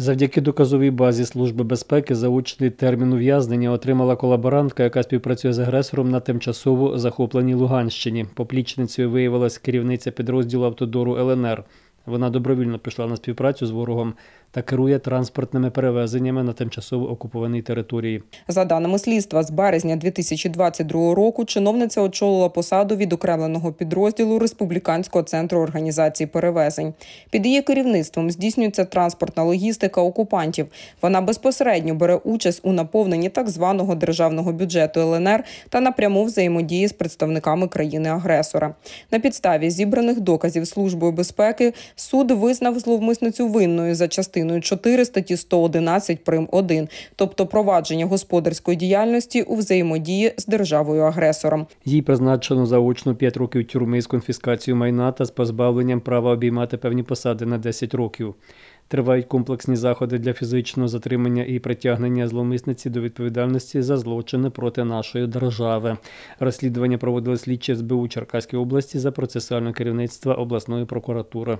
Завдяки доказовій базі Служби безпеки заочний термін ув'язнення отримала колаборантка, яка співпрацює з агресором на тимчасово захопленій Луганщині. Поплічницею виявилась керівниця підрозділу автодору ЛНР. Вона добровільно пішла на співпрацю з ворогом та керує транспортними перевезеннями на тимчасово окупованій території. За даними слідства, з березня 2022 року чиновниця очолила посаду відокремленого підрозділу Республіканського центру організації перевезень. Під її керівництвом здійснюється транспортна логістика окупантів. Вона безпосередньо бере участь у наповненні так званого державного бюджету ЛНР та напряму взаємодії з представниками країни-агресора. На підставі зібраних доказів службою безпеки суд визнав зловмисницю винною за частиною 4 статті 111 прим. 1, тобто провадження господарської діяльності у взаємодії з державою агресором. Їй призначено заочно 5 років тюрми з конфіскацією майна та з позбавленням права обіймати певні посади на 10 років. Тривають комплексні заходи для фізичного затримання і притягнення зловмисниці до відповідальності за злочини проти нашої держави. Розслідування проводили слідчі СБУ Черкаської області за процесуального керівництва обласної прокуратури.